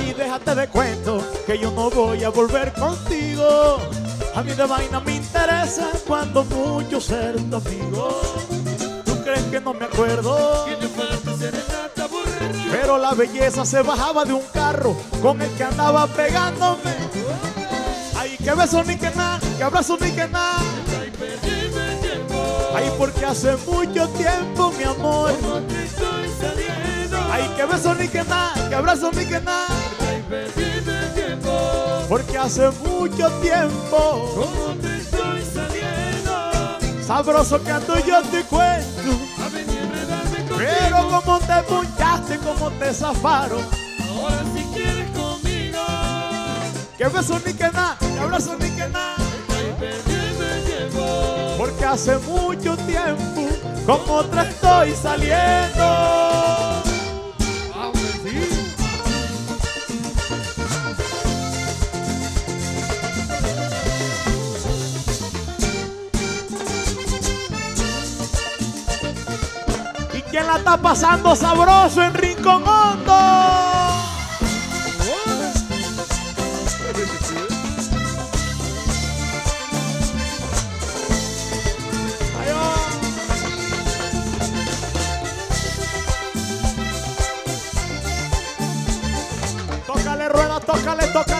Ay, déjate de cuento que yo no voy a volver contigo. A mí de vaina me interesa cuando mucho ser tu amigo. ¿Tú crees que no me acuerdo? Pero la belleza se bajaba de un carro con el que andaba pegándome. Ay, que beso ni que nada, que abrazo ni que nada. Ay, porque hace mucho tiempo, mi amor. Ay, que beso ni que nada, que abrazo ni que nada. Porque hace mucho tiempo, sabroso que ando yo te cuento. Pero como te punchaste, como te zafaron. Ahora si quieres conmigo, Que beso ni que nada, que abrazo ni que nada. estoy. Porque hace mucho tiempo con otra estoy saliendo. Quién la está pasando sabroso en Rincón Hondo? Tócale rueda, tócale, tócale,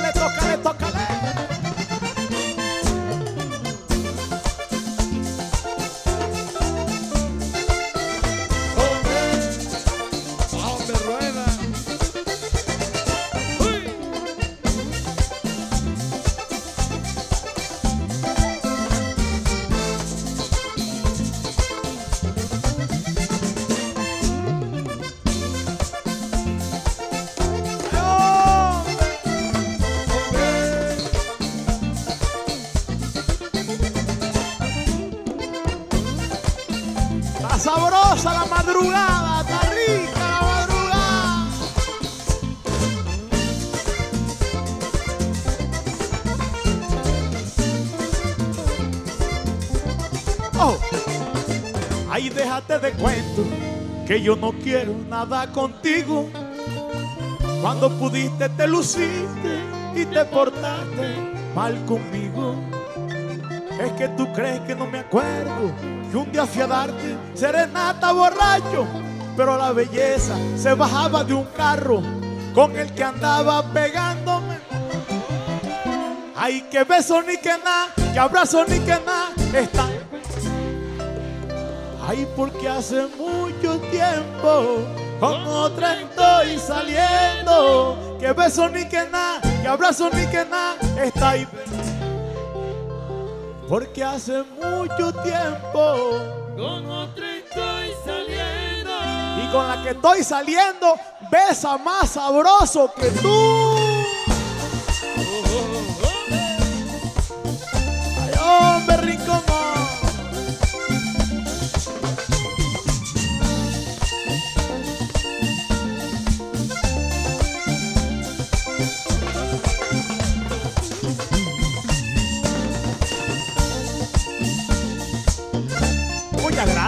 sabrosa la madrugada, está rica la madrugada. Oh. Ay, déjate de cuento que yo no quiero nada contigo. Cuando pudiste te luciste y te portaste mal conmigo. Es que tú crees que no me acuerdo que un día fui a darte serenata borracho, pero la belleza se bajaba de un carro con el que andaba pegándome. Ay, que beso ni que nada, que abrazo ni que nada, está. Ay, porque hace mucho tiempo con otra estoy saliendo. Que beso ni que nada, que abrazo ni que nada, está ahí. Porque hace mucho tiempo Con otra estoy saliendo. y con la que estoy saliendo besa más sabroso que tú.